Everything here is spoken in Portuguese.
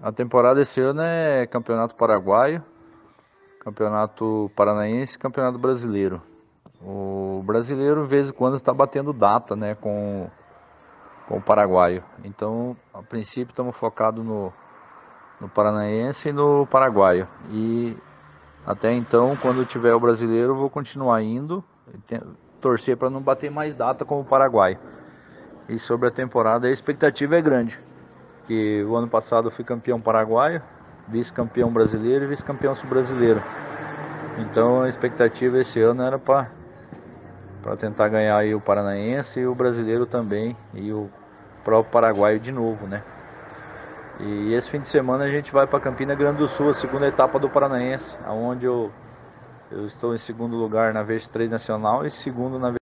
A temporada esse ano é Campeonato Paraguaio, Campeonato Paranaense e Campeonato Brasileiro. O brasileiro, de vez em quando, está batendo data né, com, com o paraguaio. Então, a princípio, estamos focados no, no paranaense e no paraguaio. E até então, quando tiver o brasileiro, vou continuar indo, torcer para não bater mais data com o paraguaio. E sobre a temporada, a expectativa é grande. Que o ano passado eu fui campeão paraguaio, vice-campeão brasileiro e vice-campeão sul-brasileiro. Então a expectativa esse ano era para para tentar ganhar aí o paranaense e o brasileiro também e o próprio paraguaio de novo, né? E esse fim de semana a gente vai para Campina Grande do Sul, a segunda etapa do Paranaense, aonde eu, eu estou em segundo lugar na vez 3 nacional e segundo na